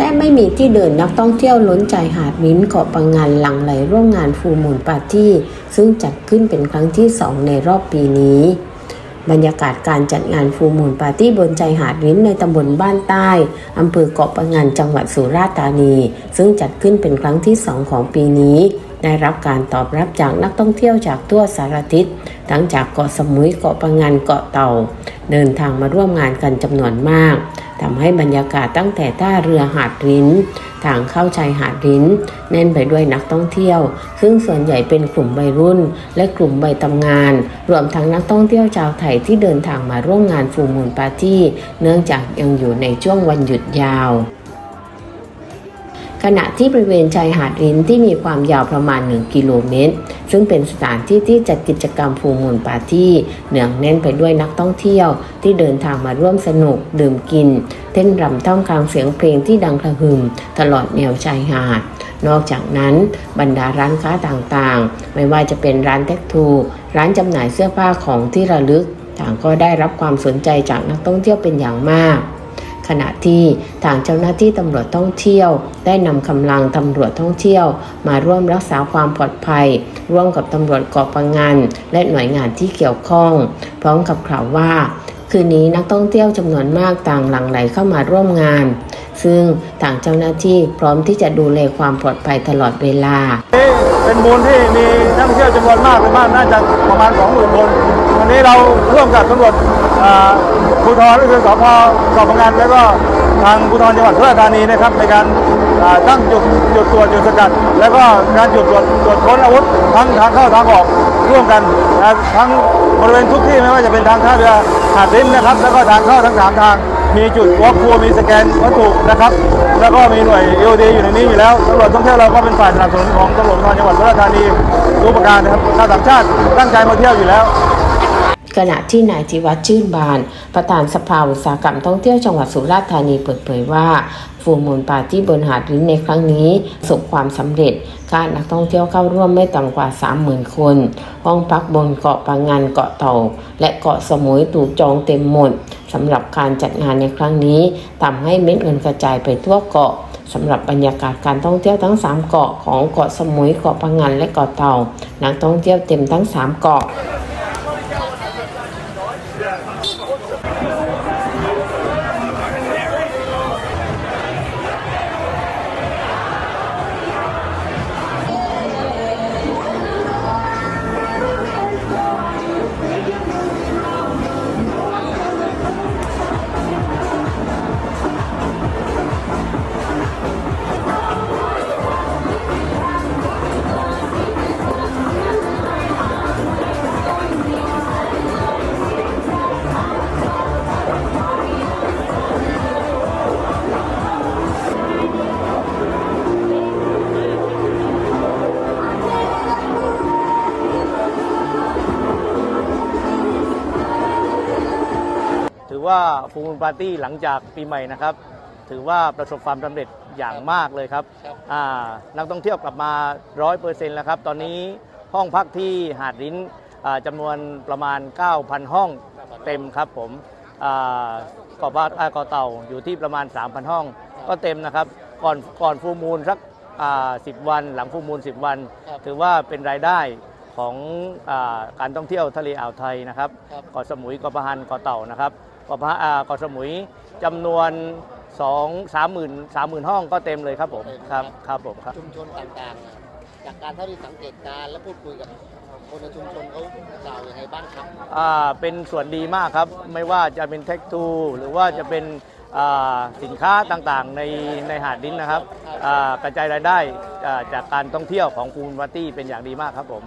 แต่ไม่มีที่เดินนักท่องเที่ยวล้นใจหาดมิ้นเกาะปังงานหลังไหลร่วมงานฟูมูลปาร์ตี้ซึ่งจัดขึ้นเป็นครั้งที่สองในรอบปีนี้ บรรยากาศการจัดงานฟูมูลปาร์ตี้บนใจหาดริ้นในตำบลบ้านใต้อำเภอเกาะปังงานจังหวัดสุราษฎร์ธานี ซึ่งจัดขึ้นเป็นครั้งที่สองของปีนี้ได้รับการตอบรับจากนักท่องเที่ยวจากทั่วสารทิศ ทั้งจากเกาะสมุย เกาะปังงาน เกาะเต่า เดินทางมาร่วมงานกันจำนวนมาก ทำให้บรรยากาศตั้งแต่ท่าเรือหาดริ้น ทางเข้าชายหาดริ้น แน่นไปด้วยนักท่องเที่ยว ซึ่งส่วนใหญ่เป็นกลุ่มวัยรุ่น และกลุ่มใบตำงาน รวมทั้งนักท่องเที่ยวชาวไทยที่เดินทางมาร่วมงานฟูมูลปาร์ตี้ เนื่องจากยังอยู่ในช่วงวันหยุดยาว ขณะที่บริเวณชายหาดรินที่มีความยาวประมาณ 1 กิโลเมตร ซึ่งเป็นสถานที่ที่จัดกิจกรรมฟูมูลปาร์ตี้เนืองแน่นไปด้วยนักท่องเที่ยว ที่เดินทางมาร่วมสนุก ดื่มกิน เต้นรำท่องคางเสียงเพลงที่ดังกระหึ่มตลอดแนวชายหาด นอกจากนั้นบรรดาร้านค้าต่างๆ ไม่ว่าจะเป็นร้านแท็กทู ร้านจำหน่ายเสื้อผ้าของที่ระลึก ต่างก็ได้รับความสนใจจากนักท่องเที่ยวเป็นอย่างมาก ขณะที่ทางเจ้าหน้าที่ตำรวจท่องเที่ยว ได้นำกำลังตำรวจท่องเที่ยว มาร่วมรักษาความปลอดภัย ร่วมกับตำรวจเกาะปังงาน และหน่วยงานที่เกี่ยวข้อง พร้อมกับกล่าวว่า คืนนี้นักท่องเที่ยวจำนวนมากต่างหลั่งไหลเข้ามาร่วมงาน ซึ่งทางเจ้าหน้าที่พร้อมที่จะดูแลความปลอดภัยตลอดเวลา เป็นมูลที่มีนักท่องเที่ยวจำนวนมากเลยมากน่าจะประมาณ 20,000คน นี้เราร่วมกับตำรวจภูธรก็คือสพเกาะพะงันแล้วก็ทางภูธรจังหวัดสุราษฎร์ธานีนะครับในการตั้งจุดจุดตรวจจุดสกัด แล้วก็การจุดตรวจตรวจค้นอาวุธทั้งทางเข้าทางออกร่วมกันทั้งบริเวณทุกที่ไม่ว่าจะเป็นทางท่าเรือหาดริ้นนะครับ แล้วก็ทางเข้าทั้งสามทาง มีจุด walk through มีสแกนวัตถุนะครับ แล้วก็มีหน่วยเอ d ดีอยู่ในนี้อยู่แล้วตำรวจท่องเที่ยวเราก็เป็นฝ่ายสนับสนุนของตำรวจภูธรจังหวัดสุราษฎร์ธานีทุกประการนะครับชาวต่างชาติตั้งใจมาเที่ยวอยู่แล้ว ขณะที่นายจิวัฒน์ชื่นบาน ประธานสภาอุตสาหกรรมท่องเที่ยวจังหวัดสุราษฎร์ธานีเปิดเผยว่าฟูมูลปาร์ตี้บนหาดริ้นในครั้งนี้ประสบความสำเร็จคาดนักท่องเที่ยวเข้าร่วมไม่ต่ำกว่า 30,000 คน ห้องพักบนเกาะปางงานเกาะเต่า และเกาะสมุยถูกจองเต็มหมดสำหรับการจัดงานในครั้งนี้ทำให้เม็ดเงินกระจายไปทั่วเกาะสำหรับบรรยากาศการท่องเที่ยวทั้ง 3 เกาะของเกาะสมุยเกาะปางงานและเกาะเต่านักท่องเที่ยวเต็มทั้ง 3 เกาะ ว่าฟูมูลปาร์ตี้หลังจากปีใหม่นะครับ ถือว่าประสบความสำเร็จอย่างมากเลยครับอ่านักท่องเที่ยวกลับมาร้อยเปอร์เซ็นต์แล้วครับ ตอนนี้ห้องพักที่หาดลิ้นอ่าจำนวนประมาณ 9,000 ห้องเต็มครับผมอ่าเกาะบ้านอ่าเกาะเต่าอยู่ที่ประมาณ 3,000 ห้อง ก็เต็มนะครับ ก่อนก่อนฟูมูลสักอ่า10วัน หลังฟูมูล 10 วัน ถือว่าเป็นรายได้ ของอาการท่องเที่ยวทะเลอ่าวไทยนะครับเกาะสมุยเกาะพะฮันเกาะเต่านะครับเกาะพะอ่าเกาะสมุยจำนวน2 3 0 0 0 0 3 0,000ห้องก็เต็มเลยครับผมครับครับผมครับชุมชนต่างๆอะจากการเท่าที่สังเกตการณ์และพูดคุยกับคนในชุมชนเขากล่าวอย่างไรบ้างครับอ่าเป็นส่วนดีมากครับไม่ว่าจะเป็นเทคทูหรือว่าจะเป็นอ่าสินค้าต่างๆในในหาดดินนะครับอ่ากระจายรายได้อ่าจากการท่องเที่ยวของคูมิวัตตี้เป็นอย่างดีมากครับผม